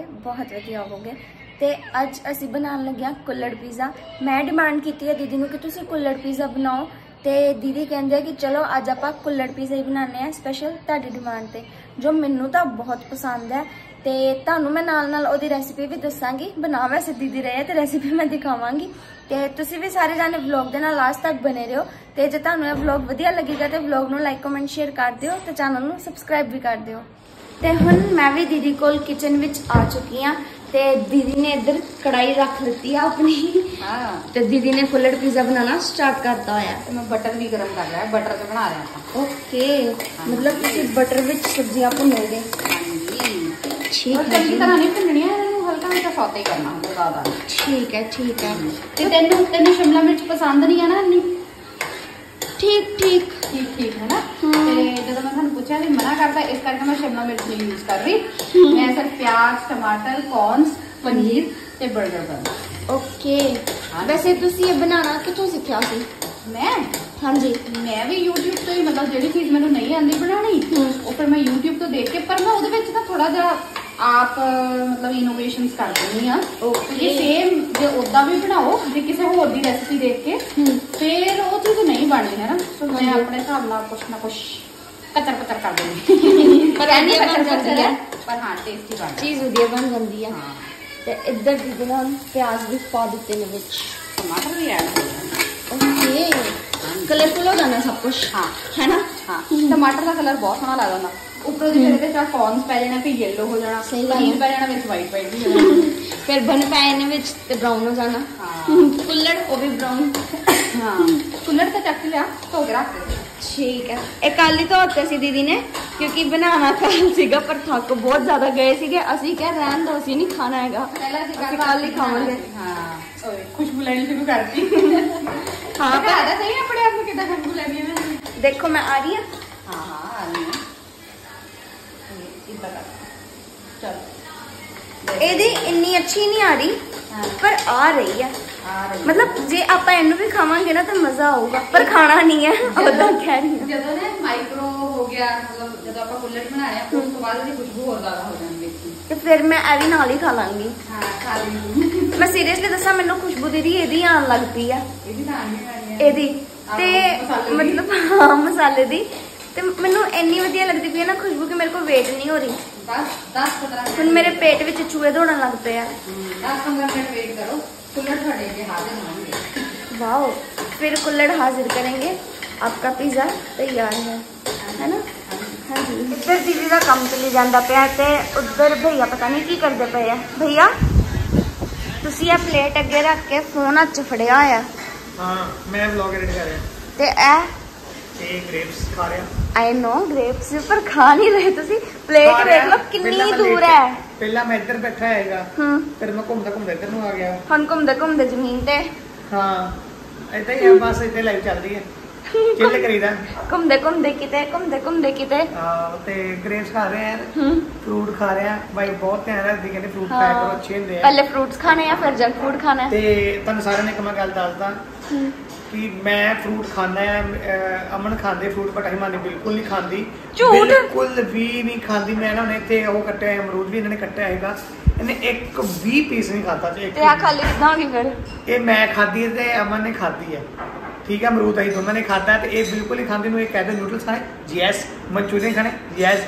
ਤੁਸੀਂ ਬਹੁਤ ਵਧੀਆ ਹੋਵੋਗੇ। ਤੇ ਅੱਜ ਅਸੀਂ ਬਣਾਉਣ ਲੱਗੇ ਹਾਂ ਕੁੱਲੜ ਪੀਜ਼ਾ। ਮੈਂ ਡਿਮਾਂਡ ਕੀਤੀ ਹੈ ਦੀਦੀ ਨੂੰ ਕਿ ਤੁਸੀਂ ਕੁੱਲੜ ਪੀਜ਼ਾ ਬਣਾਓ। ਤੇ ਦੀਦੀ ਕਹਿੰਦੇ ਆ ਕਿ ਚਲੋ ਅੱਜ ਆਪਾਂ ਕੁੱਲੜ ਪੀਜ਼ਾ ਹੀ ਬਣਾਉਂਦੇ ਆ ਸਪੈਸ਼ਲ ਤੁਹਾਡੀ ਡਿਮਾਂਡ ਤੇ, ਜੋ ਮੈਨੂੰ ਤਾਂ ਬਹੁਤ ਪਸੰਦ ਹੈ। ਤੇ ਤੁਹਾਨੂੰ ਮੈਂ ਨਾਲ ਨਾਲ ਉਹਦੀ ਰੈਸਿਪੀ ਵੀ ਦੱਸਾਂਗੀ। ਬਣਾ ਵੈਸੇ ਦੀਦੀ ਰਹੇ ਤੇ ਰੈਸਿਪੀ ਮੈਂ ਦਿਖਾਵਾਂਗੀ। ਤੇ ਤੁਸੀਂ ਵੀ ਸਾਰੇ ਜਾਣੇ ਵਲੌਗ ਦੇ ਨਾਲ ਲਾਸਟ ਤੱਕ ਬਨੇ ਰਹੋ। ਤੇ ਜੇ ਤੁਹਾਨੂੰ ਇਹ ਵਲੌਗ ਵਧੀਆ ਲੱਗੇਗਾ ਤੇ ਵਲੌਗ ਨੂੰ ਲਾਈਕ ਕਮੈਂਟ ਸ਼ੇਅਰ ਕਰ ਦਿਓ ਤੇ ਚੈਨਲ ਨੂੰ ਸਬਸਕ੍ਰਾਈਬ ਵੀ ਕਰ ਦਿਓ। ਤੇ ਹੁਣ ਮੈਂ ਵੀ ਦੀਦੀ ਕੋਲ ਕਿਚਨ ਵਿੱਚ ਆ ਚੁੱਕੀ ਆ ਤੇ ਦੀਦੀ ਨੇ ਇੱਧਰ ਕੜਾਈ ਰੱਖ ਲਿੱਤੀ ਆ ਆਪਣੀ। ਹਾਂ। ਤੇ ਦੀਦੀ ਨੇ ਕੁੱਲੜ ਪੀਜ਼ਾ ਬਣਾਉਣਾ ਸਟਾਰਟ ਕਰਤਾ ਹੋਇਆ। ਤੇ ਮੈਂ ਬਟਰ ਵੀ ਗਰਮ ਕਰ ਲਿਆ ਬਟਰ ਤੇ ਬਣਾ ਰਿਹਾ ਆਪਾਂ। ਓਕੇ ਮਤਲਬ ਤੁਸੀਂ ਬਟਰ ਵਿੱਚ ਸਬਜ਼ੀਆਂ ਭੁੰਨੋਗੇ। ਠੀਕ ਹੈ ਚੰਗੀ ਤਰ੍ਹਾਂ ਨਹੀਂ ਭੁੰਨਣੀਆਂ ਇਹਨਾਂ ਨੂੰ ਹਲਕਾ ਹਲਕਾ ਸੌਤੇ ਕਰਨਾ ਹੁੰਦਾ ਜ਼ਿਆਦਾ। ਨਹੀਂ। ਠੀਕ ਹੈ ਠੀਕ ਹੈ। ਤੇ ਤੈਨੂੰ ਤੈਨੂੰ ਸ਼ਿਮਲਾ ਮਿਰਚ ਪਸੰਦ ਨਹੀਂ ਆ ਨਾ ਇੰਨੀ? ਠੀਕ ਠੀਕ। ਠੀਕ ਠੀਕ ਹੈ ਨਾ। ਤੇ ਜਦੋਂ ਮੈਂ ਤੁਹਾਨੂੰ ਪੁੱਛਿਆ ਵੀ ਮਨਾ ਕਰਦਾ ਇਸ ਕਰਕੇ ਮੈਂ ਸ਼ਿਮਲਾ ਮਿਰਚ ਨਹੀਂ ਯੂਜ਼ ਕਰ ਰਹੀ। ਮੈਂ ਸਿਰਫ ਪਿਆਜ਼ ਟਮਾਟਰ ਕੌਰਨਸ ਪਨੀਰ ਤੇ 버ਗਰ ਬਣ ਓਕੇ। ਹਾਂ। ਵੈਸੇ ਤੁਸੀਂ ਇਹ ਬਣਾਉਣਾ ਕਿੱਥੋਂ ਸਿੱਖਿਆ ਸੀ? ਮੈਂ? ਹਾਂਜੀ। ਮੈਂ ਵੀ YouTube ਤੋਂ ਹੀ ਮਤਲਬ ਜਿਹੜੀ ਚੀਜ਼ ਮੈਨੂੰ ਨਹੀਂ ਆਉਂਦੀ ਬਣਾਉਣੀ। ਉਹ ਫਿਰ ਮੈਂ YouTube ਤੋਂ ਦੇਖ ਕੇ ਪਰ ਮੈਂ ਉਹਦੇ ਵਿੱਚ ਤਾਂ ਥੋੜਾ ਜਿਹਾ ਆਪ ਮਤਲਬ ਇਨੋਵੇਸ਼ਨਸ ਕਰ ਦਿੰਦੀ ਆ। Okay. ਜੇ ਸੇਮ ਜੇ ਉਦਾਂ ਵੀ ਬਣਾਓ ਜੇ ਕਿਸੇ ਹੋਰ ਦੀ ਰੈਸਿਪੀ ਦੇਖ ਕੇ। ਫਿਰ ਉਹ ਚੀਜ਼ ਨਹੀਂ ਬਣਨੀ ਹੈ ਨਾ? ਸੋ ਮੈਂ। ਆਪਣੇ ਹਿਸਾਬ ਨਾਲ ਕੁਛ ਨਾ ਕੁਛ ਕਚਰ ਕਚਰ ਕਰ ਦਿੰਦੀ। ਪਰ ਵਧੀਆ ਬਣ ਜਾਂਦੀ ਹੈ। ਪਰ ਹਾਂ ਟੇਸਟੀ ਬਣ ਚੀਜ਼ ਵਧੀਆ ਬਣ ਜਾਂਦੀ ਹੈ। ਤੇ ਇੱਧਰ ਨੇ ਹੁਣ ਪਿਆਜ਼ ਵੀ ਪਾ ਦਿੱਤੇ ਨੇ ਵਿੱਚ। ਟਮਾਟਰ ਵੀ ਐਡ ਹੋ ਓਕੇ ਕਲਰਫੁਲ ਹੋ ਜਾਣਾ ਸਭ ਕੁਝ ਹਾਂ। ਹੈ ਨਾ? ਹਾਂ। ਟਮਾਟਰ ਦਾ ਕਲਰ ਬਹੁਤ ਸੋਹਣਾ ਲੱਗਦਾ ਉੱਪਰੋਂ ਦੀ ਇਹਦੇ ਵਿੱਚ ਕੌਰਨਸ ਪੈ ਜਾਣਾ ਫਿਰ ਯੈਲੋ ਹੋ ਜਾਣਾ ਸਹੀ ਗੱਲ ਹੈ। ਪੈ ਜਾਣਾ ਵਿੱਚ ਵਾਈਟ ਵਾਈਟ ਹੋ ਜਾਣਾ। ਫਿਰ ਬਨ ਪਏ ਨੇ ਵਿੱਚ ਤੇ ਬ੍ਰਾਊਨ ਹੋ ਜਾਣਾ। ਹਾਂ। ਕੁੱਲੜ ਉਹ ਵੀ ਬ੍ਰਾਊਨ ਹਾਂ। ਕੁੱਲੜ ਤਾਂ ਚੱਕ ਲਿਆ ਧੋ ਕੇ ਰੱਖ ਦੇ ਠੀਕ ਹੈ ਇਹ ਕੱਲ ਹੀ ਧੋਤੇ ਸੀ ਦੀਦੀ ਨੇ ਕਿਉਂਕਿ ਬਣਾਉਣਾ ਕੱਲ ਸੀਗਾ ਪਰ ਥੱਕ ਬਹੁਤ ਜ਼ਿਆਦਾ ਗਏ ਸੀਗੇ। ਅਸੀਂ ਕਿਹਾ ਰਹਿਣ ਦੋ ਅਸੀਂ ਨਹੀਂ ਖਾਣਾ ਹੈਗਾ। ਪਹਿਲਾਂ ਅਸੀਂ ਕੱਲ ਹੀ ਖਾਵਾਂਗੇ। ਹਾਂ। ਓਏ ਖੁਸ਼ਬੂ ਲੈਣੀ ਸ਼ੁਰੂ ਕਰਤੀ। ਹਾਂ ਪਰ ਪਰ ਸਹੀ ਆਪਣੇ ਆਪ ਨੂੰ ਕਿੱਦਾਂ ਖੁਸ਼ਬੂ ਲੈਣੀ ਹੈ ਮੈਂ ਦੇਖੋ ਮੈਂ ਆ ਰਹੀ ਹਾਂ ਹਾਂ। ਇਹਦੀ ਇੰਨੀ ਅੱਛੀ ਨਹੀਂ ਆ ਰਹੀ ਪਰ ਆ ਰਹੀ ਹੈ ਆ ਰਹੀ ਹੈ। ਮਤਲਬ ਜੇ ਆਪਾਂ ਇਹਨੂੰ ਵੀ ਖਾਵਾਂਗੇ ਨਾ ਤਾਂ ਮਜ਼ਾ ਆਊਗਾ ਪਰ ਖਾਣਾ ਨਹੀਂ ਹੈ ਉਦਾਂ ਕਹਿ ਰਹੀ ਹਾਂ। ਜਦੋਂ ਨਾ ਮਾਈਕਰੋ ਹੋ ਗਿਆ ਮਤਲਬ ਜਦੋਂ ਆਪਾਂ ਕੁੱਲੜ ਬਣਾਇਆ ਉਸ ਤੋਂ ਬਾਅਦ ਇਹਦੀ ਖੁਸ਼ਬੂ ਹੋਰ ਜ਼ਿਆਦਾ ਹੋ ਜਾਂਦੀ ਹੈ। ਤੇ ਫਿਰ ਮੈਂ ਇਹ ਵੀ ਨਾਲ ਹੀ ਖਾ ਲਾਂਗੀ। ਹਾਂ ਖਾ ਲਈ। ਮੈਂ ਸੀਰੀਅਸਲੀ ਦੱਸਾਂ ਮੈਨੂੰ ਖੁਸ਼ਬੂ ਦੀਦੀ ਇਹਦੀ ਆਉਣ ਲੱਗ ਪਈ ਆ। ਇਹ ਵੀ ਤਾਂ ਆਣੀ ਇਹਦੀ। ਤੇ। ਮਤਲਬ ਹਾਂ ਮਸਾਲੇ ਦੀ। ਤੇ ਮੈਨੂੰ ਇੰਨੀ ਵਧੀਆ ਲੱਗਦੀ ਪਈ ਹੈ ਨਾ ਖੁਸ਼ਬੂ ਕਿ ਮੇਰੇ ਕੋਲ ਵੇਟ ਨਹੀਂ ਹੋ ਰਹੀ। 10 10 15 ਹੁਣ ਮੇਰੇ ਪੇਟ ਵਿੱਚ ਚੂਹੇ ਦੌੜਨ ਲੱਗ ਪਏ ਆ। 10 15 ਮਿੰਟ ਵੇਟ ਕਰੋ ਕੁੱਲੜ ਹਾਜ਼ਰ ਹੋਣਗੇ ਆਪਕਾ ਪੀਜ਼ਾ ਤਿਆਰ ਹੈ ਹੈ ਨਾ? ਹਾਂਜੀ। ਇੱਧਰ ਦੀਦੀ ਦਾ ਕੰਮ ਚੱਲੀ ਜਾਂਦਾ ਪਿਆ ਤੇ ਉੱਧਰ ਭਈਆ ਪਤਾ ਨਹੀਂ ਕੀ ਕਰਦੇ ਪਏ ਆ। ਭਈਆ ਤੁਸੀਂ ਇਹ ਪਲੇਟ ਅੱਗੇ ਰੱਖ ਕੇ ਫੋਨ ਹੱਥ ਚ ਫੜਿਆ ਹੋਇਆ। ਹਾਂ ਮੈਂ ਵਲੌਗ ਐਡਿਟ ਕਰ ਰਿਹਾ। ਤੇ ਇਹ ਤੇ ਗ੍ਰੇਪਸ ਖਾ ਰਿਹਾ ਆਈ ਨੋ ਗ੍ਰੇਪਸ ਪਰ ਖਾ ਨਹੀਂ ਰਹੇ ਤੁਸੀਂ। ਪਲੇਟ ਖਾ ਵੇਖ ਰਿਹਾ। ਲਓ ਕਿੰਨੀ ਦੂਰ ਹੈ। ਪਹਿਲਾਂ ਮੈਂ ਇੱਧਰ ਬੈਠਾ ਹੈਗਾ। ਹੂੰ। ਫਿਰ ਮੈਂ ਘੁੰਮਦਾ ਘੁੰਮਦਾ ਇੱਧਰ ਨੂੰ ਆ ਗਿਆ। ਹੁਣ ਘੁੰਮਦੇ ਘੁੰਮਦੇ ਜ਼ਮੀਨ ਤੇ। ਹਾਂ। ਏਦਾਂ ਹੀ ਆ ਬਸ ਇੱਥੇ ਲਾਈਵ ਚੱਲਦੀ ਹੈ। ਚਿੱਲ ਕਰੀਦਾ? ਘੁੰਮਦੇ ਘੁੰਮਦੇ ਕਿਤੇ ਘੁੰਮਦੇ ਘੁੰਮਦੇ ਕਿਤੇ। ਹਾਂ ਤੇ ਗ੍ਰੇਪਸ ਖਾ ਰਹੇ ਆ। ਹੂੰ। ਫਰੂਟ ਖਾ ਰਹੇ ਆ। ਬਾਈ ਬਹੁਤ ਧਿਆਨ ਰੱਖਦੀ ਕਹਿੰਦੇ ਫਰੂਟ ਖਾਇਆ ਕਰੋ ਅੱਛੇ ਹੁੰਦੇ ਆ। ਪਹਿਲੇ ਫਰੂਟਸ ਖਾਣੇ ਆ ਫਿਰ ਜੰਕ ਫੂਡ ਖਾਣਾ ਤੇ ਤੁਹਾਨੂੰ ਸਾਰਿਆਂ ਨੇ ਇੱਕ ਮੈਂ ਗੱਲ ਦੱਸਦਾ। ਹੂੰ। ਕਿ ਮੈਂ ਫਰੂਟ ਆ ਅਹ ਅਮਨ ਖਾਂਦੇ ਫਰੂਟ ਬਟ ਹਿਮਾਨੀ ਬਿਲਕੁਲ ਨਹੀਂ ਖਾਂਦੀ। ਝੂਠ? ਬਿਲਕੁਲ ਵੀ ਨਹੀਂ ਖਾਂਦੀ। ਮੈਂ ਨਾ ਉਹਨੇ ਇੱਥੇ ਉਹ ਕੱਟਿਆ ਹੈ, ਅਮਰੂਦ ਵੀ ਇਹਨਾਂ ਨੇ ਕੱਟਿਆ ਹੈਗਾ ਇਹਨੇ ਇੱਕ ਵੀ ਪੀਸ ਨਹੀਂ ਖਾਦਾ ਤੇ ਇੱਕ ਤੇ ਆ ਖਾਲੀ ਕਿਦਾਂ ਹੋ ਫਿਰ ਇਹ ਮੈਂ ਖਾਧੀ ਹੈ ਤੇ ਅਮਨ ਨੇ ਖਾਧੀ ਹੈ। ਠੀਕ ਹੈ ਅਮਰੂਦ ਅਸੀਂ ਦੋਨਾਂ ਨੇ ਖਾਧਾ ਤੇ ਇਹ ਬਿਲਕੁਲ ਨਹੀਂ ਖਾਂਦੀ ਨੂੰ ਇਹ ਕਹਿੰਦੇ ਨੂਡਲਸ ਖਾਣੇ। ਯੈਸ ਮਨਚੂਰੀਅਨ ਖਾਣੇ। ਯੈਸ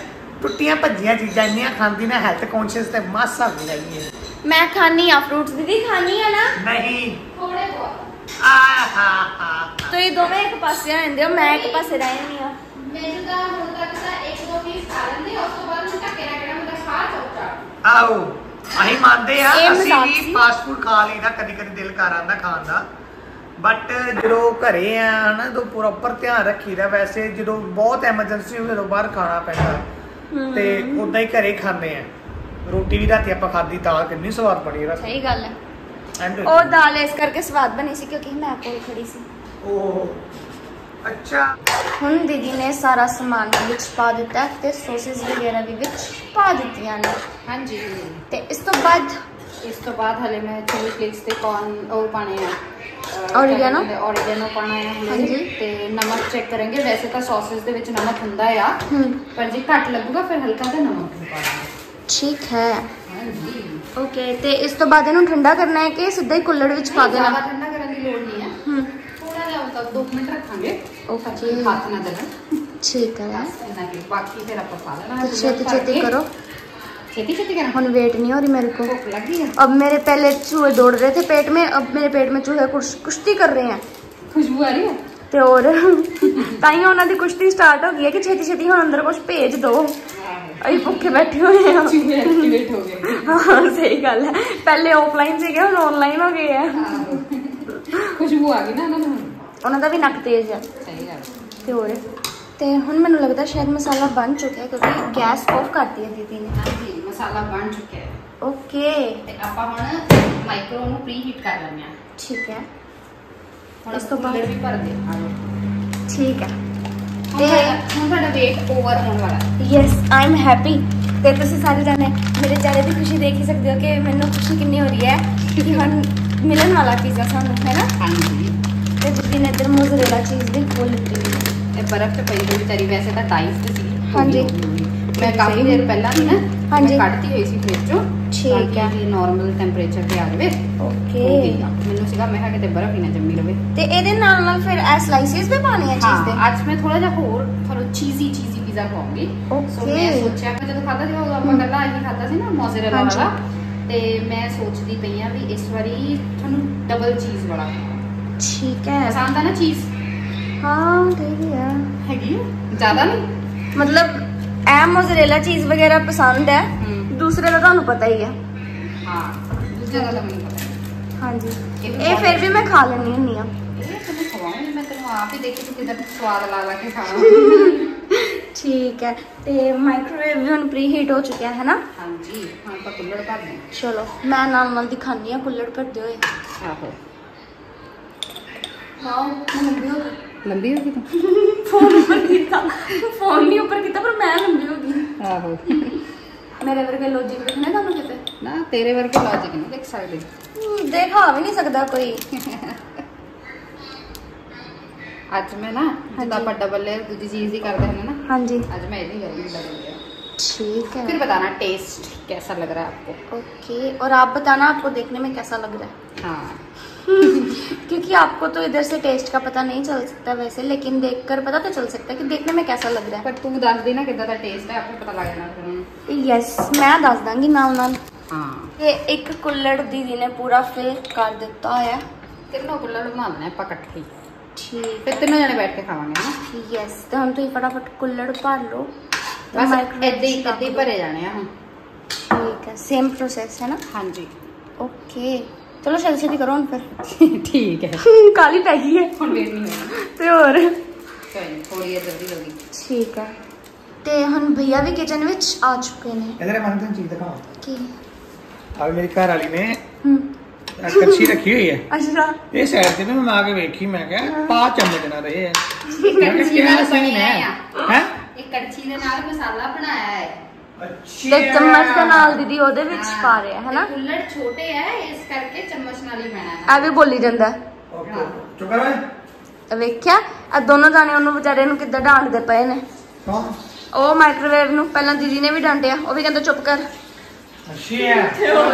ਟੁੱਟੀਆਂ ਭੱਜੀਆਂ ਚੀਜ਼ਾਂ ਇੰਨੀਆਂ ਖਾਂਦੀ ਨਾ ਹੈਲਥ ਕੌਨਸ਼ੀਅਸ ਤੇ ਮਾਸਾ ਵੀ ਨਹੀਂ ਹੈ। ਮੈਂ ਖਾਣੀ ਆ ਫਰੂਟਸ ਦੀਦੀ ਖਾਣੀ ਆ ਨਾ? ਨਹੀਂ। ਥੋੜੇ ਬਹੁਤ। ਹਾ ਹਾ ਤੁਸੀਂ ਦੋਵੇਂ ਇੱਕ ਪਾਸੇ ਜਾਂਦੇ ਹੋ ਮੈਂ ਇੱਕ ਪਾਸੇ ਰਹਿ ਜਾਂਦੀ ਆ ਮੈਨੂੰ ਤਾਂ ਹੁਣ ਤੱਕ ਤਾਂ ਇੱਕ ਦੋ ਪੀਸ ਖਾ ਲੈਂਦੇ ਉਸ ਤੋਂ ਬਾਅਦ ਮੈਂ ਟੱਕੇ ਨਾ ਕਿਹੜਾ ਹੁੰਦਾ ਖਾ ਚੌਚਾ ਆਓ ਅਸੀਂ ਮੰਨਦੇ ਆ ਅਸੀਂ ਵੀ। ਫਾਸਟ ਫੂਡ ਖਾ ਲਈਦਾ ਕਦੀ ਕਦੀ ਦਿਲ ਕਰ ਆਂਦਾ ਖਾਣ ਦਾ। ਬਟ ਜਦੋਂ ਘਰੇ ਆ ਹਨਾ ਤਾਂ ਪ੍ਰੋਪਰ ਧਿਆਨ ਰੱਖੀਦਾ ਵੈਸੇ ਜਦੋਂ ਬਹੁਤ ਐਮਰਜੈਂਸੀ ਹੋਵੇ ਜਦੋਂ ਬਾਹਰ ਖਾਣਾ ਪੈਂਦਾ। ਤੇ ਉਦਾਂ ਹੀ ਘਰੇ ਖਾਂਦੇ ਆ। ਰੋਟੀ ਵੀ ਰਾਤੀ ਆਪਾਂ ਖਾਦੀ ਦਾਲ ਕਿੰਨੀ ਸਵਾਦ ਬਣੀ ਰਾਤੀ ਸਹੀ ਗੱਲ ਹੈ। ਉਹ ਦਾਲ ਇਸ ਕਰਕੇ ਸਵਾਦ ਬਣੀ ਸੀ ਕਿਉਂਕਿ ਮੈਂ ਕੋਲ ਖੜੀ ਸੀ। ਉਹ ਅੱਛਾ। ਹੁਣ ਦੀਦੀ ਨੇ ਸਾਰਾ ਸਮਾਨ ਵਿੱਚ ਪਾ ਦਿੱਤਾ ਤੇ ਸੌਸਸ ਵਗੈਰਾ ਵੀ ਵਿੱਚ ਪਾ ਦਿੱਤੀਆਂ ਨੇ। ਹਾਂਜੀ। ਤੇ ਇਸ ਤੋਂ ਬਾਅਦ? ਇਸ ਤੋਂ ਬਾਅਦ ਹਲੇ ਮੈਂ ਚਿਲੀ ਫਲੇਕਸ ਤੇ ਕੌਰਨ ਉਹ ਪਾਣੇ ਆ। Oregano? oregano ਪਾਣਾ ਹੈ ਹਾਂਜੀ। ਤੇ ਨਮਕ ਚੈੱਕ ਕਰਾਂਗੇ। ਵੈਸੇ ਤਾਂ ਸੌਸਸ ਦੇ ਵਿੱਚ ਨਮਕ ਹੁੰਦਾ ਆ। ਪਰ ਜੇ ਘੱਟ ਲੱਗੂਗਾ ਫਿਰ ਹਲਕਾ ਜਿਹਾ ਨਮਕ ਵੀ ਠੀਕ ਹੈ। ਹਾਂਜੀ। ਓਕੇ ਤੇ ਇਸ ਤੋਂ ਬਾਅਦ ਇਹਨੂੰ ਠੰਡਾ ਕਰਨਾ ਹੈ ਕਿ ਸਿੱਧਾ ਹੀ ਕੁੱਲੜ ਵਿੱਚ ਪਾ ਜ਼ਿਆਦਾ ਦੇਣਾ ਠੰਡਾ ਕਰਨ ਦੀ ਲੋੜ ਨਹੀਂ ਹੈ ਹੂੰ ਥੋੜਾ ਜਿਹਾ ਮਤਲਬ 2 ਮਿੰਟ ਰੱਖਾਂਗੇ Okay. ਤਾਂ ਕਿ ਹੱਥ ਨਾ ਜਲਣ ਠੀਕ ਹੈ ਇਹਨਾਂ ਕੇ ਬਾਕੀ ਫਿਰ ਆਪਾਂ ਪਾ ਲੈਣਾ तो छेती छेती करो ਛੇਤੀ ਛੇਤੀ ਕਰਾਂ ਹੁਣ वेट नहीं हो रही मेरे को ਭੁੱਖ ਲੱਗ ਗਈ ਹੈ अब मेरे पहले चूहे दौड़ रहे थे पेट में अब मेरे पेट में चूहे कुछ कुश्ती कर रहे हैं ਖੁਸ਼ਬੂ ਆ ਰਹੀ ਹੈ ਤੇ ਹੋਰ ਤਾਈਓ ਉਹਨਾਂ ਦੀ ਕੁਸ਼ਤੀ ਸਟਾਰਟ ਹੋ ਗਈ ਹੈ ਕਿ ਛੇਤੀ ਛੇਤੀ ਹੁਣ ਅੰਦਰ ਕੁਝ ਭੇਜ ਦਿਓ ਅਸੀਂ ਭੁੱਖੇ ਬੈਠੇ ਹੋਏ ਆ। ਚੂਹੇ ਐਕਟੀਵੇਟ ਹੋ ਗਏ। ਹਾਂ ਸਹੀ ਗੱਲ ਹੈ। ਪਹਿਲੇ ਆਫਲਾਈਨ ਸੀਗੇ ਹੁਣ ਆਨਲਾਈਨ ਹੋ ਗਏ ਆ। ਖੁਸ਼ਬੂ ਆ ਗਈ ਨਾ ਉਹਨਾਂ ਨੂੰ ਉਹਨਾਂ ਦਾ ਵੀ ਨੱਕ ਤੇਜ਼ ਹੈ ਸਹੀ ਗੱਲ। ਤੇ ਹੋਰ? ਤੇ ਹੁਣ ਮੈਨੂੰ ਲੱਗਦਾ ਸ਼ਾਇਦ ਮਸਾਲਾ ਬਣ ਚੁੱਕਿਆ ਹੈ ਕਿਉਂਕਿ ਗੈਸ ਆਫ ਕਰਤੀ ਹੈ ਦੀਦੀ ਨੇ। ਹਾਂਜੀ ਮਸਾਲਾ ਬਣ ਚੁੱਕਿਆ ਹੈ। ਓਕੇ। ਤੇ ਆਪਾਂ ਹੁਣ ਮਾਈਕਰੋ ਨੂੰ ਪ੍ਰੀ ਹੀਟ ਕਰ ਲੈਂਦੇ ਹਾਂ। ਠੀਕ ਹੈ। ਹੁਣ ਇਸ ਤੋਂ ਬਾਅਦ? ਵੀ ਭਰ ਦੇ ਆ। ਠੀਕ ਹੈ। ਤੇ- ਸਾਡਾ ਹੁਣ ਸਾਡਾ weight ਓਵਰ ਹੋਣ ਵਾਲਾ ਹੈ। ਯੈਸ ਆਈ ਐਮ ਹੈਪੀ ਤੇ ਤੁਸੀਂ ਸਾਰੇ ਜਾਣੇ ਮੇਰੇ ਚਿਹਰੇ ਦੀ ਖੁਸ਼ੀ ਦੇਖ ਹੀ ਸਕਦੇ ਹੋ ਕਿ ਮੈਨੂੰ ਖੁਸ਼ੀ ਕਿੰਨੀ ਹੋ ਰਹੀ ਹੈ ਕਿ ਹੁਣ ਮਿਲਣ ਵਾਲਾ ਪੀਜ਼ਾ ਸਾਨੂੰ ਹੈ ਨਾ? ਹਾਂਜੀ। ਤੇ ਜਿੱਦੀ ਨੇ ਇੱਧਰ ਮੋਜ਼ਰੇਲਾ ਚੀਜ਼ ਵੀ ਖੋਲ ਲਿੱਤੀ ਹੋਈ ਹੈ। ਇਹ ਬਰਫ਼ ਚ ਪਈ ਹੋਈ ਵਿਚਾਰੀ ਵੈਸੇ ਤਾਂ ਟਾਈਸ ਤੇ ਸੀ ਹਾਂਜੀ। ਮੈਂ ਕਾਫੀ ਦੇਰ ਪਹਿਲਾਂ ਹੀ ਨਾ ਹਾਂਜੀ। ਮੈਂ ਕੱਢਤੀ ਹੋਈ ਸੀ ਫ੍ਰਿਜ ਚੋਂ ਠੀਕ ਹੈ। ਕਿ ਨਾਰਮਲ ਟੈਂਪਰੇਚਰ ਤੇ ਆ ਜਾਵੇ ਓਕੇ ਆ। ਮੈਨੂੰ ਸੀਗਾ ਮੈਂ ਕਿਤੇ ਬਰਫ਼ ਹੀ ਨਾ ਜੰਮੀ ਰਵੇ ਤੇ ਇਹਦੇ ਨਾਲ ਨਾਲ ਫਿਰ ਐ ਸਲਾਈਸਿਸ ਵੀ ਪਾਣੀ ਹੈ ਚੀਜ਼ ਹਾਂ ਅੱਜ ਮੈਂ ਥੋੜਾ ਜਿਹਾ ਹੋਰ ਥੋੜਾ ਚੀਜ਼ੀ ਚੀਜ਼ੀ ਪੀਜ਼ਾ ਖਵਾਉਂਗੀ ਸੋ. ਮੈਂ ਸੋਚਿਆ ਕਿ ਜਦੋਂ ਖਾਦਾ ਸੀ ਉਦੋਂ ਆਪਾਂ ਕੱਲਾ ਇਹੀ ਖਾਦਾ ਸੀ ਨਾ ਮੋਜ਼ਰੇਲਾ। ਵਾਲਾ ਤੇ ਮੈਂ ਸੋਚਦੀ ਪਈ ਆ ਵੀ ਇਸ ਵਾਰੀ ਤੁਹਾਨੂੰ ਡਬਲ ਚੀਜ਼ ਵਾਲਾ ਠੀਕ ਹੈ ਪਸੰਦ ਆ ਨਾ ਚੀਜ਼ ਹਾਂ ਠੀਕ ਹੈ ਹੈਗੀ ਆ? ਜ਼ਿਆਦਾ ਨਹੀਂ ਮਤਲਬ ਐ ਮੋਜ਼ਰੇਲਾ ਚੀਜ਼ ਵਗੈਰਾ ਪਸੰਦ ਹੈ। ਦੂਸਰੇ ਦਾ ਤੁਹਾਨੂੰ ਪਤਾ ਹੀ ਹੈ। ਹਾਂ ਦੂਜਾ ਦਾ ਤਾਂ ਮੈਨੂੰ ਪਤਾ ਹੈ। ਹਾਂਜੀ। ਇਹ ਵੀ ਇਹ ਫਿਰ ਵੀ ਮੈਂ ਖਾ ਲੈਣੀ ਹੁੰਨੀ ਆ ਇਹ ਤੈਨੂੰ ਖਵਾਉਂਗੀ ਮੈਂ ਤੈਨੂੰ ਆਪ ਹੀ ਦੇਖੀ ਤੂੰ ਕਿਦਾਂ ਸਵਾਦ ਲਾ ਲਾ ਕੇ ਖਾਣਾ ਠੀਕ ਹੈ ਤੇ ਮਾਈਕ੍ਰੋਵੇਵ ਵੀ ਹੁਣ ਪ੍ਰੀ ਹੀਟ ਹੋ ਚੁੱਕਿਆ ਹੈ ਨਾ? ਹਾਂਜੀ ਹਾਂ ਆਪਾਂ ਕੁੱਲੜ ਭਰ ਦੇ ਚਲੋ ਮੈਂ ਨਾਲ ਨਾਲ ਦਿਖਾਨੀ ਆ ਕੁੱਲੜ ਭਰਦੇ ਹੋਏ। ਆਹੋ। ਵਾਓ ਮੈਂ ਲੰਬੀ ਹੋ ਲੰਬੀ ਹੋ ਗਈ ਤੂੰ ਫੋਨ ਉੱਪਰ ਕੀਤਾ ਫੋਨ ਨਹੀਂ ਉੱਪਰ ਕੀਤਾ ਪਰ ਮੈਂ ਲੰਬੀ ਹੋ ਗਈ ਆਹੋ ਮੇਰੇ ਵਰਗੇ ਲੋਜਿਕ ਦੇਖਣੇ ਤੁਹਾਨੂੰ ਕਿਤੇ ਨਾ ਤੇਰੇ ਵਰਗੇ ਲੌਜੀਕ ਨਹੀਂ ਦੇਖ ਸਕਦੇ ਹਮ, ਦੇਖਾ ਵੀ ਨਹੀਂ ਸਕਦਾ ਕੋਈ ਅੱਜ ਮੈਂ ਨਾ ਜਿੱਦਾਂ ਆਪਾਂ ਡਬਲ ਲੇਅਰ ਦੂਜੀ ਚੀਜ਼ ਹੀ ਕਰਦੇ ਹਾਂ ਨਾ ਹਾਂਜੀ आज मैं यही करूँगी डबल लेयर ठीक है फिर बताना टेस्ट कैसा लग रहा है आपको ओके और आप बताना आपको देखने में कैसा लग रहा है हाँ क्योंकि आपको तो इधर से टेस्ट का पता नहीं चल सकता वैसे लेकिन देखकर पता तो चल सकता है कि देखने में कैसा लग रहा पर तू दस देना कितना का टेस्ट है आपको पता लग जाना फिर हूँ। है यस मैं दस ਦਾਂਗੀ ਨਾਲ ਨਾਲ हाँ ਇਹ ਇੱਕ ਕੁੱਲੜ ਦੀਦੀ ਨੇ ਪੂਰਾ ਫਿਲ ਕਰ ਦਿੱਤਾ ਹੋਇਆ ਤਿੰਨੋਂ ਕੁੱਲੜ ਬਣਾ ਲੈਣੇ ਆਪਾਂ ਇਕੱਠੇ ਹੀ। ਠੀਕ ਫਿਰ ਤਿੰਨੋਂ ਜਣੇ ਬੈਠ ਕੇ ਖਾਵਾਂਗੇ ਨਾ ਯਸ ਤੇ ਹੁਣ ਤੁਸੀਂ ਫਟਾਫਟ ਕੁੱਲੜ ਭਰ ਲਓ ਤੇ ਬਸ microwave ਏਦਾਂ ਹੀ ਚ ਏਦਾਂ ਹੀ ਭਰੇ ਜਾਣੇ ਆ ਹੁਣ ਠੀਕ ਹੈ ਸੇਮ ਪ੍ਰੋਸੈਸ ਹੈ ਨਾ ਹਾਂਜੀ ਓਕੇ ਚਲੋ ਛੇਤੀ ਛੇਤੀ ਕਰੋ ਹੁਣ ਫਿਰ। ਠੀਕ ਹੈ। ਕਾਲੀ ਪੈ ਗਈ ਹੈ। ਹੁਣ ਵੇਟ ਨਹੀਂ ਹੋਣਾ ਤੇ ਹੋਰ? ਚਲ ਥੋੜੀ ਇੱਧਰ ਦੀ ਹੋਗੀ ਠੀਕ ਹੈ। ਤੇ ਹੁਣ ਭਈਆ ਵੀ ਕਿਚਨ ਵਿੱਚ ਆ ਚੁੱਕੇ ਨੇ। ਇਧਰ ਮਨ ਤੈਨੂੰ ਚੀਜ਼ ਦਿਖਾਵਾਂ। ਕੀ? ਆ ਮੇਰੀ ਘਰ ਵਾਲੀ ਨੇ। ਹੂੰ। ਕੜਛੀ ਰੱਖੀ ਹੋਈ ਹੈ। ਅੱਛਾ। ਇਹ ਸਾਈਡ ਤੇ ਮੈਂ ਆ ਕੇ ਵੇਖੀ ਮੈਂ ਕਿਹਾ ਪਾ ਚਮਚ ਨਾ ਰਹੇ ਹੈ ਕੜਛੀ ਨਾਲ ਬਣਿਆ ਆ। ਹੈ? ਇਹ ਕੜਛੀ ਦੇ ਨਾਲ ਮਸਾਲਾ ਬਣਾਇਆ ਹੈ। ਤੇ ਚਮਚ ਦੇ ਨਾਲ ਦੀਦੀ ਉਹਦੇ ਵਿੱਚ ਪਾ ਰਿਹਾ ਹੈ ਨਾ ਕੁੱਲੜ ਛੋਟੇ ਹੈ ਇਸ ਕਰਕੇ ਚਮਚ ਨਾਲ ਹੀ ਪੈਣਾ ਹੈ ਆ ਵੀ ਬੋਲੀ ਜਾਂਦਾ। ਓਕੇ ਚੁੱਪ ਕਰ। ਵੇਖਿਆ? ਆ ਦੋਨੋਂ ਜਾਣੇ ਉਹਨੂੰ ਵਿਚਾਰੇ ਨੂੰ ਕਿੱਦਾਂ ਡਾਂਟਦੇ ਪਏ ਨੇ। ਕੌਣ? ਉਹ ਮਾਈਕ੍ਰੋਵੇਵ ਨੂੰ ਪਹਿਲਾਂ ਦੀਦੀ ਨੇ ਵੀ ਡਾਂਟਿਆ ਉਹ ਵੀ ਕਹਿੰਦਾ ਚੁੱਪ ਕਰ। ਅੱਛਾ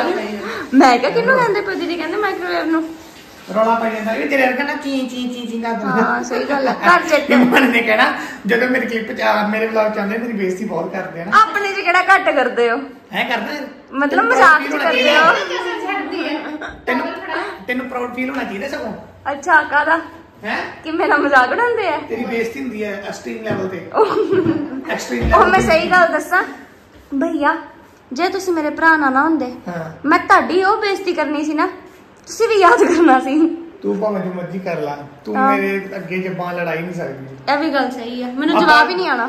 ਮੈਂ ਕਿਹਾ ਕਿਹਨੂੰ ਕਹਿੰਦੇ ਪਏ ਦੀਦੀ? ਕਹਿੰਦੇ ਮਾਈਕ੍ਰੋਵੇਵ ਨੂੰ। ਰੌਲਾ ਪੈ ਜਾਂਦਾ ਇਹ ਤੇਰੇ ਵਰਗਾ ਨਾ ਚੀ ਚੀ ਚੀ ਚੀ ਕਰਦਾ ਹਾਂ ਸਹੀ ਗੱਲ ਹੈ ਘਰ ਚੈੱਕ ਮਨ ਨੇ ਕਹਿਣਾ ਜਦੋਂ ਮੇਰੇ ਕਲਿੱਪ ਚ ਆ- ਮੇਰੇ ਵਲੌਗ ਚ ਆਉਂਦੇ ਮੇਰੀ ਬੇਇੱਜ਼ਤੀ ਬਹੁਤ ਕਰਦੇ ਆ ਨਾ। ਆਪਣੇ ਚ ਕਿਹੜਾ ਘੱਟ ਕਰਦੇ ਹੋ? ਐ ਕਰਦਾ ਮਤਲਬ ਮਜ਼ਾਕ ਚ ਕਰਦੇ ਹੋ? ਤੈਨੂੰ ਤੈਨੂੰ ਪ੍ਰਾਊਡ ਫੀਲ ਹੋਣਾ ਚਾਹੀਦਾ ਸਗੋਂ? ਅੱਛਾ ਕਾਦਾ ਹੈ? ਕਿ ਮੇਰਾ ਮਜ਼ਾਕ ਉਡਾਉਂਦੇ ਆ? ਤੇਰੀ ਬੇਇੱਜ਼ਤੀ ਹੁੰਦੀ ਹੈ ਐਕਸਟ੍ਰੀਮ ਲੈਵਲ ਤੇ। ਐਕਸਟ੍ਰੀਮ ਉਹ ਲੈਵਲ ਮੈਂ ਸਹੀ ਗੱਲ ਦੱਸਾਂ? ਭਈਆ ਜੇ ਤੁਸੀਂ ਮੇਰੇ ਭਰਾ ਨਾਲ ਨਾ ਹੁੰਦੇ ਹਾਂ। ਮੈਂ ਤੁਹਾਡੀ ਉਹ ਬੇਇੱਜ਼ਤੀ ਕਰਨੀ ਸੀ ਨਾ ਤੁਸੀਂ ਵੀ ਯਾਦ ਕਰਨਾ ਸੀ। ਤੂੰ ਭਾਵੇਂ ਜੋ ਮਰਜ਼ੀ ਕਰ ਲੈ ਤੂੰ ਮੇਰੇ ਅੱਗੇ ਜ਼ਬਾਨ ਲੜਾਈ ਨਹੀਂ ਸਕਦੀ। ਇਹ ਵੀ ਗੱਲ ਸਹੀ ਹੈ ਮੈਨੂੰ ਜਵਾਬ ਹੀ ਨਹੀਂ ਆਣਾ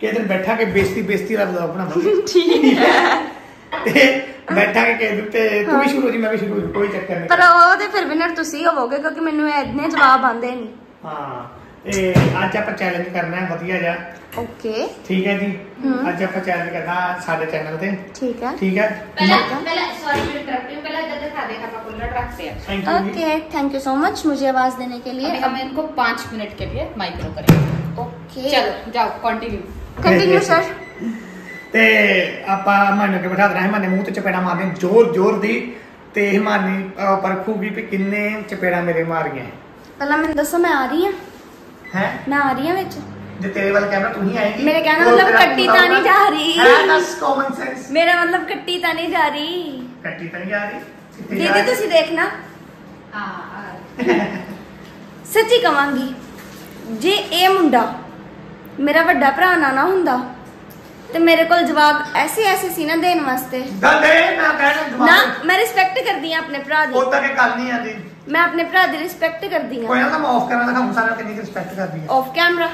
ਕਿਸੇ ਦਿਨ ਬੈਠਾ ਕੇ ਬੇਇੱਜ਼ਤੀ ਬੇਇੱਜ਼ਤੀ ਦਾ ਵਲੌਗ ਬਣਾਵਾਂਗੇ ਠੀਕ ਹੈ। ਬੈਠਾ ਕੇ ਕਹਿ ਦਿੱਤੇ ਤੂੰ ਵੀ ਸ਼ੁਰੂ ਹੋ ਜੀ ਮੈਂ ਵੀ ਸ਼ੁਰੂ ਹੋ ਜਾਊਂ, ਕੋਈ ਚੱਕਰ ਨਹੀਂ। ਪਰ ਉਹਦੇ ਫਿਰ ਵਿਨਰ ਤੁਸੀਂ ਹੋਵੋਗੇ ਕਿਉਂਕਿ ਮੈਨੂੰ ਇੰਨੇ ਜਵਾਬ ਆਉਂਦੇ ਨਹੀਂ। ਹਾਂ ਤੇ ਅੱਜ ਆਪਾਂ ਚੈਲੰਜ ਕਰਨਾ ਹੈ ਵਧੀਆ ਜਿਹਾ। ਓਕੇ ਠੀਕ ਹੈ ਜੀ? ਅੱਜ ਆਪਾਂ ਚੈਲੰਜ ਕਰਨਾ ਸਾਡੇ ਚੈਨਲ ਤੇ। ਠੀਕ ਹੈ। ਠੀਕ ਹੈ? ਪਹਿਲਾਂ ਪਹਿਲਾਂ ਸੌਰੀ ਮੈਂ corrupting हम कुल्लड़ रखते हैं thank you ji okay thank you so much मुझे आवाज देने के लिए अभी हम इनको पाँच मिनट के लिए माइक्रो करेंगे ओके चलो जाओ कंटिन्यू कंटिन्यू सर ਤੇ ਆਪਾਂ ਮਾਨੂੰ ਕੇ ਬਿਠਾ ਦੇਣਾ ਹਿਮਾਨੇ ਮੂੰਹ ਤੇ ਚਪੇੜਾ ਮਾਰਦੇ ਜ਼ੋਰ ਜ਼ੋਰ ਦੀ ਤੇ ਹਿਮਾਨੀ ਅਹ, ਪਰਖੂਗੀ ਵੀ ਕਿੰਨੇ ਚਪੇੜਾ ਮੇਰੇ ਮਾਰੀਆਂ ਪਹਿਲਾਂ ਮੈਨੂੰ ਦੱਸੋ ਮੈਂ ਆ ਰਹੀ ਹਾਂ ਹੈ ਮੈਂ ਆ ਰਹੀ ਹਾਂ ਵਿੱਚ ਜੇ ਤੇਰੇ ਵੱਲ ਕੈਮਰਾ ਤੂੰ ਹੀ ਆਏਗੀ ਮੇਰੇ ਕਹਿਣ ਦਾ ਉਹ ਮਤਲਬ ਤੇਰਾ ਕੱਟੀ ਤਾਂ ਨਹੀਂ ਜਾ ਰਹੀ। ਹੈ ਬਸ ਕਾਮਨ ਸੈਂਸ ਮੇਰਾ ਮਤਲਬ ਕੱਟੀ ਤਾਂ ਨਹੀਂ ਜਾ ਰਹੀ ਕੱਟੀ ਤਾਂ ਨਹੀਂ ਜਾ ਰਹੀ ਕਿੱਥੇ ਜਾ ਦੀਦੀ? ਤੁਸੀਂ ਦੇਖਣਾ। हाँ ਸੱਚੀ ਕਵਾਂਗੀ ਜੇ ਇਹ ਮੁੰਡਾ ਮੇਰਾ ਵੱਡਾ ਭਰਾ ਨਾ ਨਾ ਹੁੰਦਾ ਤੇ ਮੇਰੇ ਕੋਲ ਜਵਾਬ ਐਸੇ ਐਸੇ ਸੀ ਨਾ ਦੇਣ ਵਾਸਤੇ। ਦੰਦੇ ਨਾ ਕਹਿਣ ਨਾ ਮੈਂ ਰਿਸਪੈਕਟ ਕਰਦੀ ਆ ਆਪਣੇ ਭਰਾ ਦੀ। ਉਦਾਂ ਕੇ ਗੱਲ ਨਹੀਂ ਆਂਦੀ ਮੈਂ ਆਪਣੇ ਭਰਾ ਦੀ ਰਿਸਪੈਕਟ ਕਰਦੀ ਕੋਈ ਆ ਨਾ ਮੈਂ ਆਫ ਕਰਾਂ ਤਾਂ ਹਮ ਸਾਰਿਆਂ ਕਿੰਨੀ ਰਿਸਪੈਕਟ ਕਰਦੀ ਹੈ ਆਫ ਕੈਮਰਾ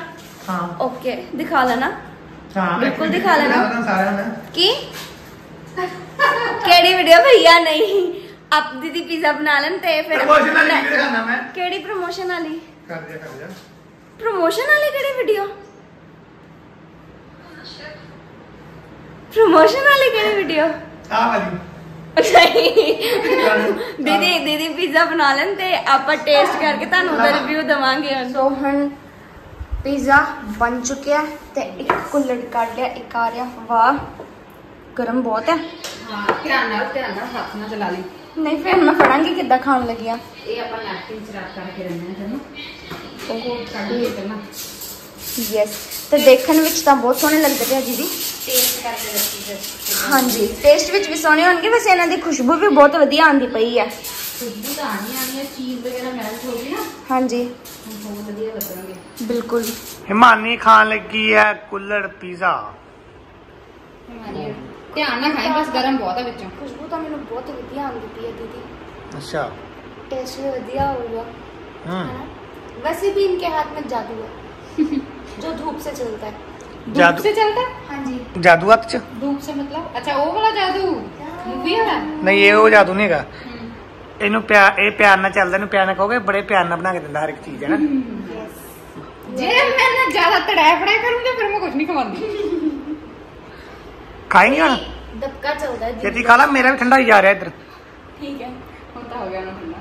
ਹਾਂ। ਓਕੇ ਦਿਖਾ ਲੈਣਾ। ਹਾਂ। ਬਿਲਕੁਲ ਦਿਖਾ ਲੈਣਾ। ਸਾਰਿਆਂ ਨੇ। ਕੀ? ਕਿਹੜੀ ਵੀਡੀਓ ਭਈਆ ਨਹੀਂ। ਆਪ ਦੀਦੀ ਪੀਜ਼ਾ ਬਣਾ ਲੈਣ ਤੇ ਫਿਰ ਪ੍ਰੋਮੋਸ਼ਨ ਵਾਲੀ ਵੀਡੀਓ ਖਾਣਾ ਮੈਂ। ਕਿਹੜੀ ਪ੍ਰੋਮੋਸ਼ਨ ਵਾਲੀ? ਕਰ ਦਿਆ ਕਰ ਦਿਆ ਪ੍ਰੋਮੋਸ਼ਨ ਵਾਲੀ ਕਿਹੜੀ ਵੀਡੀਓ ਪ੍ਰੋਮੋਸ਼ਨ ਵਾਲੀ ਕਿਹੜੀ ਵੀਡੀਓ ਆ ਵਾਲੀ। ਦੀਦੀ ਦੀਦੀ ਪੀਜ਼ਾ ਬਣਾ ਲੈਣ ਤੇ ਆਪਾਂ ਟੇਸਟ ਕਰਕੇ ਤੁਹਾਨੂੰ ਉਹਦਾ ਰਿਵਿਊ ਦਵਾਂਗੇ ਸੋ ਹੁਣ ਪੀਜ਼ਾ ਬਣ ਚੁੱਕਿਆ ਤੇ ਇੱਕ ਕੁੱਲੜ ਕੱਢ ਲਿਆ ਇੱਕ ਆ ਰਿਹਾ। ਵਾਹ ਗਰਮ ਬਹੁਤ ਹੈ। ਹਾਂ ਧਿਆਨ ਨਾਲ ਧਿਆਨ ਨਾਲ ਹੱਥ ਨਾਲ ਚਲਾ ਲਈ। ਨਹੀਂ ਫਿਰ ਮੈਂ ਫੜਾਂਗੀ ਕਿੱਦਾਂ ਖਾਣ ਲੱਗੀਆਂ? ਇਹ ਆਪਾਂ ਨੈਪਕਿਨ ਚ ਰੱਖ ਕਰਕੇ ਰੱਖਣਾ ਜਨੂੰ ਉਹ ਕੱਢ ਲਈ ਪਹਿਲਾਂ ਯੈਸ ਤੇ ਦੇਖਣ ਵਿੱਚ ਤਾਂ ਬਹੁਤ ਸੋਹਣੇ ਲੱਗਦੇ ਪਿਆ ਦੀਦੀ। ਟੇਸਟ ਕਰਕੇ ਰੱਖੀ ਫਿਰ। ਹਾਂਜੀ। ਟੇਸਟ ਵਿੱਚ ਵੀ ਸੋਹਣੇ ਹੋਣਗੇ ਵੈਸੇ ਇਹਨਾਂ ਦੀ ਖੁਸ਼ਬੂ ਵੀ ਬਹੁਤ ਵਧੀਆ ਆਉਂਦੀ ਪਈ ਹੈ ਖੁਸ਼ਬੂ ਤਾਂ ਆਣੀ ਆਣੀ ਹੈ ਚੀਜ਼ ਵਗੈਰਾ ਮੈਲਟ ਹੋ ਨਾ ਹਾਂਜੀ। ਬਹੁਤ ਵਧੀਆ ਲੱਗਣਗੇ। ਬਿਲਕੁਲ। ਹਿਮਾਨੀ ਖਾਣ ਲੱਗੀ ਆ ਕੁੱਲੜ ਪੀਜ਼ਾ। ਹਿਮਾਨੀ। ध्यान ना खाएं बस गरम बहुत है बच्चों ਖੁਸ਼ਬੂ ਤਾਂ ਮੈਨੂੰ ਬਹੁਤ ਵਧੀਆ ਆਉਂਦੀ ਪਈ ਹੈ ਦੀਦੀ ਅੱਛਾ टेस्ट भी बढ़िया होगा ਹੂੰ है ना? वैसे भी इनके हाथ में जादू है जो धूप से चलता है धूप जादू से चलता है हाँ जी ਜਾਦੂ ਹੱਥ ਚ धूप से मतलब अच्छा वो वाला जादू मूवी वाला ਨਹੀਂ ਇਹ ਉਹ ਜਾਦੂ ਨਹੀਂ ਹੈਗਾ ਇਹਨੂੰ ਪਿਆਰ ਇਹ ਪਿਆਰ ਨਾਲ ਚੱਲਦਾ ਇਹਨੂੰ ਪਿਆਰ ਨਾਲ ਕਹੋਗੇ ਬੜੇ ਪਿਆਰ ਨਾਲ ਬਣਾ ਕੇ ਦਿੰਦਾ ਹਰ ਇੱਕ ਚੀਜ਼ ਹੈ ਨਾ जे मैं ना ज्यादा तड़ाया पड़ाया करूंगी फिर मैं कुछ नहीं खवाऊंगी ਖਾਏਂਗੇ ਹੁਣ दबका चलता है ਛੇਤੀ ਖਾ ਲਾ ਮੇਰਾ ਵੀ ਠੰਡਾ ਹੀ ਜਾ ਰਿਹਾ ਇੱਧਰ ठीक है होता हो गया ना ठंडा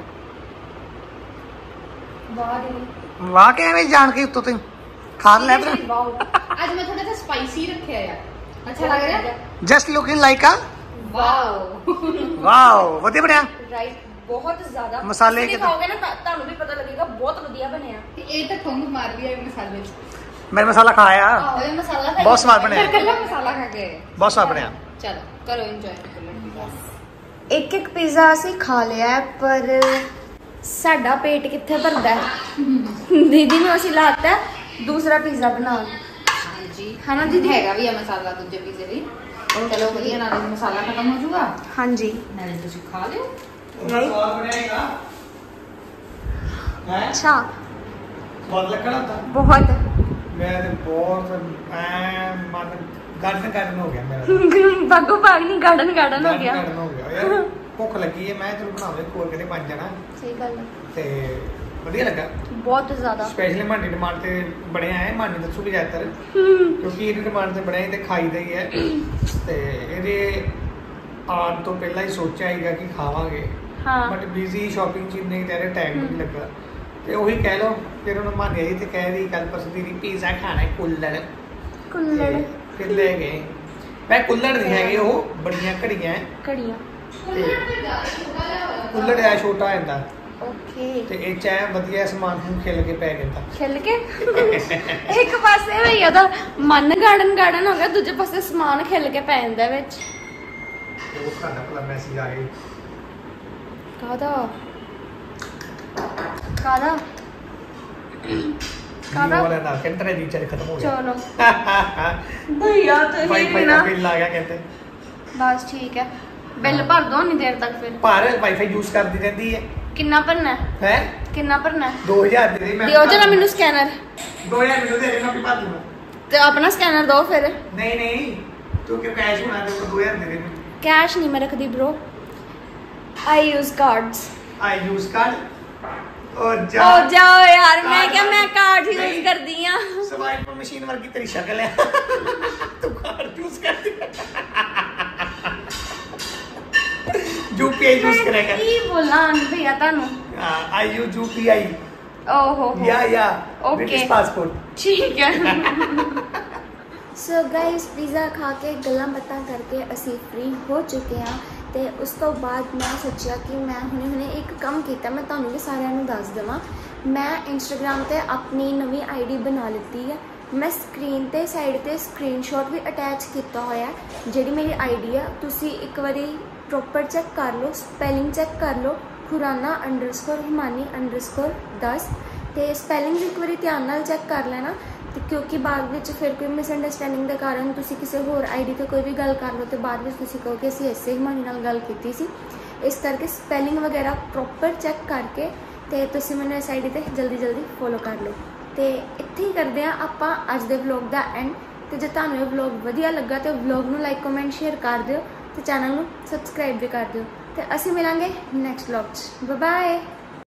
वाह दीदी ਵਾਹ ਕੇ ਐਵੇਂ ਜਾਣ ਕੇ ਉੱਤੋਂ ਤੇ ਖਾ ਲੈ ਇੱਧਰ वाह आज मैं थोड़ा सा स्पाइसी रखे है यार अच्छा लग रहा है ਜਸਟ ਲੁਕਿੰਗ ਲਾਈਕ ਆ वाओ ਵਾਓ ਵਧੀਆ ਬਣਿਆ राइट बहुत ज्यादा मसाले ਤੁਸੀਂ के तो- ਖਾਓਗੇ ਨਾ ਤਾਂ ਤੁਹਾਨੂੰ ਵੀ ਪਤਾ ਲੱਗੇਗਾ ਬਹੁਤ ਵਧੀਆ ਬਣਿਆ ये तो ठोंग मार दिया है मसाले ਮੈਂ ਮਸਾਲਾ ਖਾਇਆ। ਆਹੋ ਇਹ ਮਸਾਲਾ ਖਾ ਬਹੁਤ ਸਵਾਦ ਬਣਿਆ। ਕੱਲਾ ਮਸਾਲਾ ਖਾ ਕੇ। ਬਹੁਤ ਸਵਾਦ ਬਣਿਆ। ਚਲੋ ਕਰੋ ਇੰਜੋਏ ਇੱਕ ਇੱਕ ਪੀਜ਼ਾ ਅਸੀਂ ਖਾ ਲਿਆ ਹੈ, ਪਰ ਸਾਡਾ ਪੇਟ ਕਿੱਥੇ ਭਰਦਾ ਹੈ? ਦੀਦੀ ਨੂੰ ਅਸੀਂ ਲਾਤਾ ਹੈ ਦੂਸਰਾ ਪੀਜ਼ਾ ਬਣਾਉਣ। ਹਾਂਜੀ। ਹਨਾ ਦੀਦੀ? ਹੈਗਾ ਵੀ ਆ ਮਸਾਲਾ ਦੂਜੇ ਪੀਜ਼ੇ ਲਈ ਚਲੋ ਵਧੀਆ ਨਾਲ ਮਸਾਲਾ ਖਤਮ ਹੋ ਜਾਊਗਾ। ਹਾਂਜੀ। ਨਾਲੇ ਤੁਸੀਂ ਖਾ ਲਿਓ। ਨਹੀਂ। ਅੱਛਾ। ਬਹੁਤ ਲੱਗਣਾ ਤਾਂ। ਬਹੁਤ। ਮੈਂ ਤੇ ਬਹੁਤ ਐ ਮਨ ਗਾਰਡਨ ਗਾਰਡਨ ਹੋ ਗਿਆ ਮੇਰਾ। ਬਾਗੋ ਬਾਗ ਨਹੀਂ ਗਾਰਡਨ ਗਾਰਡਨ ਹੋ ਗਿਆ। ਗਾਰਡਨ ਹੋ ਗਿਆ। ਯਾਰ ਭੁੱਖ ਲੱਗੀ ਹੈ ਮੈਂ ਚਲ ਬਣਾਵੇ ਕੋਲ ਕਿਤੇ ਬਣ ਜਾਣਾ। ਸਹੀ ਗੱਲ ਹੈ ਤੇ ਵਧੀਆ ਲੱਗਾ। ਬਹੁਤ ਜ਼ਿਆਦਾ। ਸਪੈਸ਼ਲੀ ਮਾਨੀ ਡਿਮਾਂਡ ਤੇ ਬਣਿਆ ਹੈ ਮਾਨੀ ਦੱਸੂਗੀ ਜ਼ਿਆਦਾਤਰ। ਕਿਉਂਕਿ ਇਹਦੀ ਡਿਮਾਂਡ ਤੇ ਬਣਿਆ ਤੇ ਖਾਈਦਾ ਹੀ ਹੈ ਤੇ ਇਹਦੇ ਆਉਣ ਤੋਂ ਪਹਿਲਾਂ ਹੀ ਸੋਚਿਆ ਹੀਗਾ ਕਿ ਖਾਵਾਂਗੇ। ਹਾਂ। ਬਟ ਬਿਜ਼ੀ ਸ਼ਾਪਿੰਗ ਚ ਇੰਨੇ ਤੇਰੇ ਟਾਈਮ ਨਹੀਂ ਲੱਗਾ। ਤੇ ਉਹੀ ਕਹਿ ਲਓ ਫਿਰ ਉਹਨੂੰ ਮਾਨੀ ਆਈ ਤੇ ਕਹਿ ਰਹੀ ਕੱਲ ਪਰਸੋਂ ਦੀ ਪੀਜ਼ਾ ਖਾਣਾ ਹੈ ਕੁੱਲੜ। ਕੁੱਲੜ। ਫਿਰ ਲੈ ਗਏ। ਮੈਂ ਕੁੱਲੜ ਨਹੀਂ ਹੈਗੇ ਉਹ ਬੜੀਆਂ ਘੜੀਆਂ ਕੁੱਲੜ ਹੈ ਛੋਟਾ ਹੁੰਦਾ ਓਕੇ। ਤੇ ਇਹ ਚ ਐ ਵਧੀਆ ਸਮਾਨ ਨੂੰ ਖਿਲ ਕੇ ਪੈ ਜਾਂਦਾ। ਖਿਲ ਕੇ? ਇੱਕ ਪਾਸੇ ਵੀ ਉਹਦਾ ਮਨ ਗਾਰਡਨ ਗਾਰਡਨ ਹੋ ਗਿਆ ਦੂਜੇ ਪਾਸੇ ਸਮਾਨ ਖਿਲ ਕੇ ਪੈ ਜਾਂਦਾ ਵਿੱਚ। ਉਹ ਸਾਡਾ ਭਲਾ ਮੈਸੇਜ ਆ ਗਈ ਕਾਦਾ ਕਾਦਾ? ਵਾਲਾ ਨਾ ਕਹਿੰਦੇ ਰੀਚਾਰਜ ਖਤਮ ਹੋ ਗਿਆ ਚਲੋ। ਭਈਆ ਤੇ ਵਾਈਫਾਈ ਦਾ ਬਿੱਲ ਆ ਗਿਆ ਕਹਿੰਦੇ। ਬਸ ਠੀਕ ਹੈ। ਬਿੱਲ ਭਰ ਦੋ ਨਹੀਂ ਦੇਰ ਤੱਕ ਫਿਰ। ਪਰ ਵਾਈਫਾਈ ਯੂਜ਼ ਕਰਦੀ ਰਹਿੰਦੀ ਹੈ। ਕਿੰਨਾ ਭਰਨਾ ਹੈ? ਹੈ? ਕਿੰਨਾ ਭਰਨਾ ਹੈ? 2000 ਦੇ ਦੇ ਮੈਂ ਦਿਓ ਜਰਾ ਮੈਨੂੰ ਸਕੈਨਰ। 2000 ਮੈਨੂੰ ਦੇ ਦੇ ਮੈਂ ਭਰ ਦੂੰਗਾ। ਤੇ ਆਪਣਾ ਸਕੈਨਰ ਦਿਓ ਫਿਰ। ਨਹੀਂ ਨਹੀਂ। ਤੂੰ ਕਿਉਂ ਕੈਸ਼ ਬਣਾ ਦੇ 2000 ਦੇ ਦੇ ਕੈਸ਼ ਨਹੀਂ ਮੈਂ ਰੱਖਦੀ bro I use cards I use card ਉਹ ਓ ਜਾਓ ਯਾਰ ਮੈਂ ਕਿਹਾ ਮੈਂ ਕਾਰਡ ਯੂਜ਼ ਕਰਦੀ ਆ ਸਵਾਈਪ ਮਸ਼ੀਨ ਵਰਗੀ ਤੇਰੀ ਸ਼ਕਲ ਹੈ ਤੂੰ ਕਾਰਡ ਯੂਜ਼ ਕਰਦੀ ਯੂਪੀਆਈ ਯੂਜ਼ ਕਰੇਗਾ ਕੀ ਬੋਲਾਂ ਭਈਆ ਤੁਹਾਨੂੰ ਆਈ ਯੂ ਯੂਪੀਆਈ ਓਹੋ ਹੋ ਯਾ ਯਾ Okay. ਬ੍ਰਿਟਿਸ਼ ਪਾਸਪੋਰਟ ਠੀਕ ਹੈ ਸੋ ਗਾਇਸ ਪੀਜ਼ਾ ਖਾ ਕੇ ਗੱਲਾਂ ਬਾਤਾਂ ਕਰਕੇ ਅਸੀਂ ਫ੍ਰੀ ਹੋ ਚੁੱਕੇ ਹਾਂ ਤੇ ਉਸ ਤੋਂ ਬਾਅਦ ਮੈਂ ਸੋਚਿਆ ਕਿ ਮੈਂ ਹੁਣੇ ਹੁਣੇ ਇੱਕ ਕੰਮ ਕੀਤਾ, ਮੈਂ ਤੁਹਾਨੂੰ ਵੀ ਸਾਰਿਆਂ ਨੂੰ ਦੱਸ ਦੇਵਾਂ। ਮੈਂ ਇੰਸਟਾਗ੍ਰam ਤੇ ਆਪਣੀ ਨਵੀਂ ਆਈਡੀ ਬਣਾ ਲਿੱਤੀ ਹੈ ਮੈਂ ਸਕਰੀਨ ਤੇ ਸਾਈਡ ਤੇ ਸਕਰੀਨਸ਼ਾਟ ਵੀ ਅਟੈਚ ਕੀਤਾ ਹੋਇਆ, ਜਿਹੜੀ ਮੇਰੀ ਆਈਡੀ ਆ। ਤੁਸੀਂ ਇੱਕ ਵਾਰੀ ਪ੍ਰੋਪਰ ਚੈੱਕ ਕਰ ਲਓ ਸਪੈਲਿੰਗ ਚੈੱਕ ਕਰ ਲਓ, ਖੁਰਾਨਾ ਅੰਡਰਸਕੋਰ ਹਿਮਾਨੀ ਅੰਡਰਸਕੋਰ 10 ਤੇ ਸਪੈਲਿੰਗ ਇੱਕ ਵਾਰੀ ਧਿਆਨ ਨਾਲ ਚੈੱਕ ਕਰ ਲੈਣਾ। ਤੇ ਕਿਉਂਕਿ ਬਾਅਦ ਵਿੱਚ ਫਿਰ ਕੋਈ ਮਿਸਅੰਡਰਸਟੈਂਡਿੰਗ ਦੇ ਕਾਰਨ ਤੁਸੀਂ ਕਿਸੇ ਹੋਰ ਆਈਡੀ ਤੇ ਕੋਈ ਵੀ ਗੱਲ ਕਰ ਲਓ ਤੇ ਬਾਅਦ ਵਿੱਚ ਤੁਸੀਂ ਕਹੋ ਕਿ ਅਸੀਂ ਇਸੇ ਹੀ ਮਨ ਨਾਲ ਗੱਲ ਕੀਤੀ ਸੀ। ਇਸ ਕਰਕੇ ਸਪੈਲਿੰਗ ਵਗੈਰਾ ਪ੍ਰੋਪਰ ਚੈੱਕ ਕਰਕੇ ਤੇ ਤੁਸੀਂ ਮੈਨੂੰ ਇਸ ਆਈਡੀ ਤੇ ਜਲਦੀ ਜਲਦੀ ਫੋਲੋ ਕਰ ਲਓ। ਤੇ ਇੱਥੇ ਹੀ ਕਰਦੇ ਆ ਆਪਾਂ ਅੱਜ ਦੇ ਵਲੌਗ ਦਾ ਐਂਡ ਤੇ ਜੇ ਤੁਹਾਨੂੰ ਇਹ ਵਲੌਗ ਵਧੀਆ ਲੱਗਾ ਤੇ ਵਲੌਗ ਨੂੰ ਲਾਈਕ ਕਮੈਂਟ ਸ਼ੇਅਰ ਕਰ ਦਿਓ ਤੇ ਚੈਨਲ ਨੂੰ ਸਬਸਕ੍ਰਾਈਬ ਵੀ ਕਰ ਦਿਓ। ਤੇ ਅਸੀਂ ਮਿਲਾਂਗੇ ਨੈਕਸਟ ਵਲੌਗ 'ਚ। Bye bye